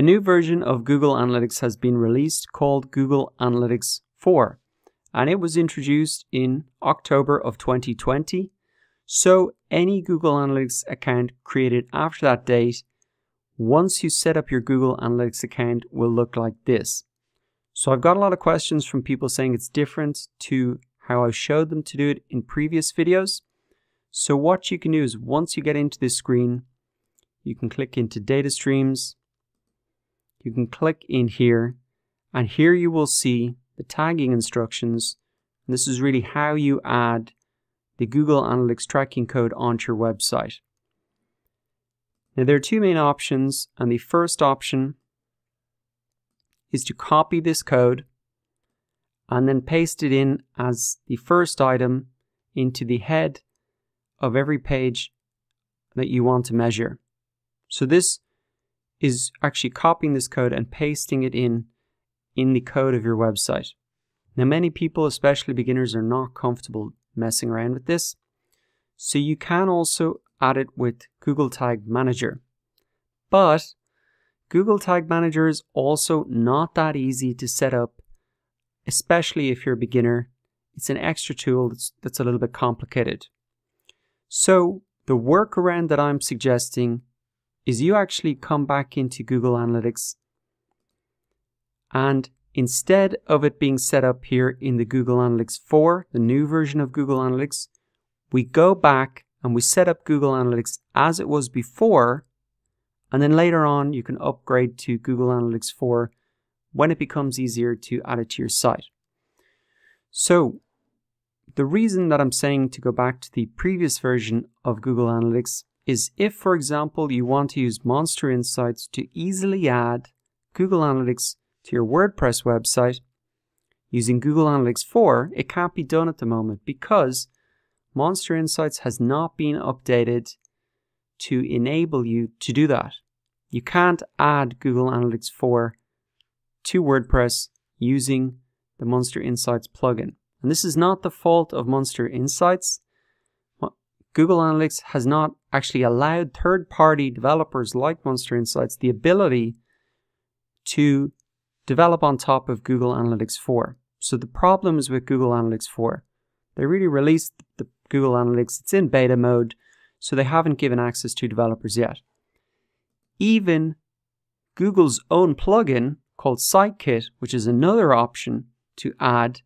A new version of Google Analytics has been released called Google Analytics 4, and it was introduced in October of 2020. So, any Google Analytics account created after that date, once you set up your Google Analytics account, will look like this. So, I've got a lot of questions from people saying it's different to how I showed them to do it in previous videos. So, what you can do is once you get into this screen, you can click into data streams you can click in here and here you will see the tagging instructions. And this is really how you add the Google Analytics tracking code onto your website. Now there are two main options and the first option is to copy this code and then paste it in as the first item into the head of every page that you want to measure. So this is actually copying this code and pasting it in in the code of your website. Now, many people, especially beginners, are not comfortable messing around with this. So you can also add it with Google Tag Manager. But Google Tag Manager is also not that easy to set up, especially if you're a beginner. It's an extra tool that's, that's a little bit complicated. So the workaround that I'm suggesting is you actually come back into Google Analytics and instead of it being set up here in the Google Analytics 4, the new version of Google Analytics, we go back and we set up Google Analytics as it was before and then later on you can upgrade to Google Analytics 4 when it becomes easier to add it to your site. So the reason that I'm saying to go back to the previous version of Google Analytics is if, for example, you want to use Monster Insights to easily add Google Analytics to your WordPress website using Google Analytics 4, it can't be done at the moment because Monster Insights has not been updated to enable you to do that. You can't add Google Analytics 4 to WordPress using the Monster Insights plugin. And this is not the fault of Monster Insights. Google Analytics has not actually allowed third party developers like Monster Insights the ability to develop on top of Google Analytics 4. So the problem is with Google Analytics 4. They really released the Google Analytics, it's in beta mode, so they haven't given access to developers yet. Even Google's own plugin called SiteKit, which is another option to add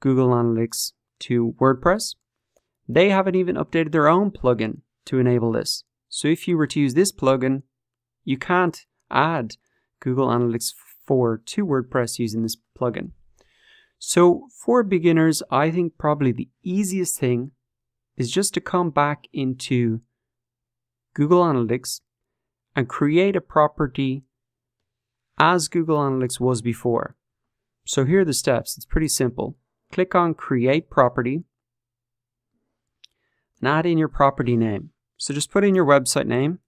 Google Analytics to WordPress, they haven't even updated their own plugin to enable this. So if you were to use this plugin, you can't add Google Analytics 4 to WordPress using this plugin. So for beginners, I think probably the easiest thing is just to come back into Google Analytics and create a property as Google Analytics was before. So here are the steps. It's pretty simple. Click on Create Property add in your property name. So just put in your website name.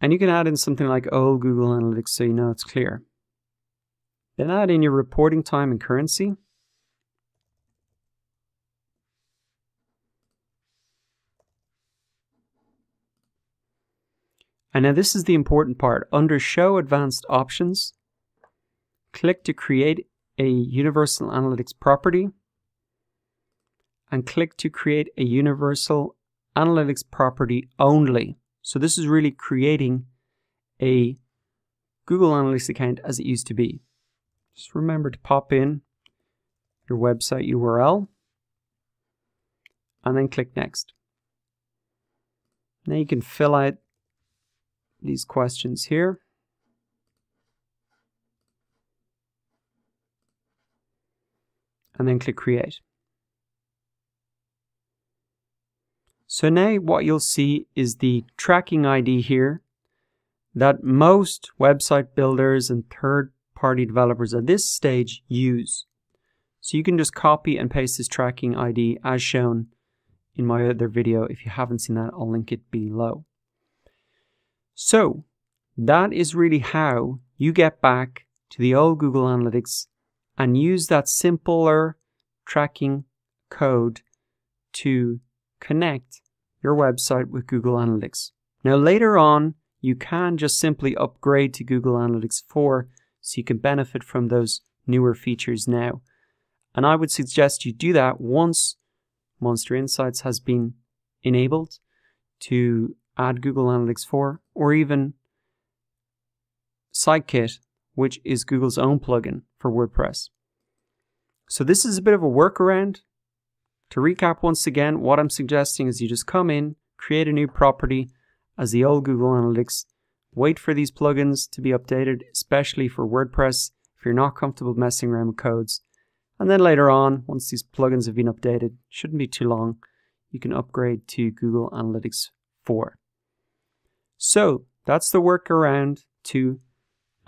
And you can add in something like old Google Analytics so you know it's clear. Then add in your reporting time and currency. And now this is the important part. Under Show Advanced Options, click to create a Universal Analytics property and click to create a Universal Analytics property only. So this is really creating a Google Analytics account as it used to be. Just remember to pop in your website URL and then click Next. Now you can fill out these questions here. And then click Create. So now what you'll see is the tracking ID here that most website builders and third party developers at this stage use. So you can just copy and paste this tracking ID as shown in my other video. If you haven't seen that, I'll link it below. So that is really how you get back to the old Google Analytics and use that simpler tracking code to connect your website with Google Analytics. Now later on, you can just simply upgrade to Google Analytics 4 so you can benefit from those newer features now. And I would suggest you do that once Monster Insights has been enabled to add Google Analytics 4 or even Sitekit, which is Google's own plugin for WordPress. So this is a bit of a workaround. To recap once again, what I'm suggesting is you just come in, create a new property as the old Google Analytics, wait for these plugins to be updated, especially for WordPress if you're not comfortable messing around with codes. And then later on, once these plugins have been updated, shouldn't be too long, you can upgrade to Google Analytics 4. So that's the workaround to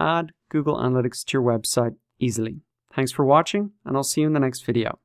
add Google Analytics to your website easily. Thanks for watching, and I'll see you in the next video.